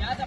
వ్యాజ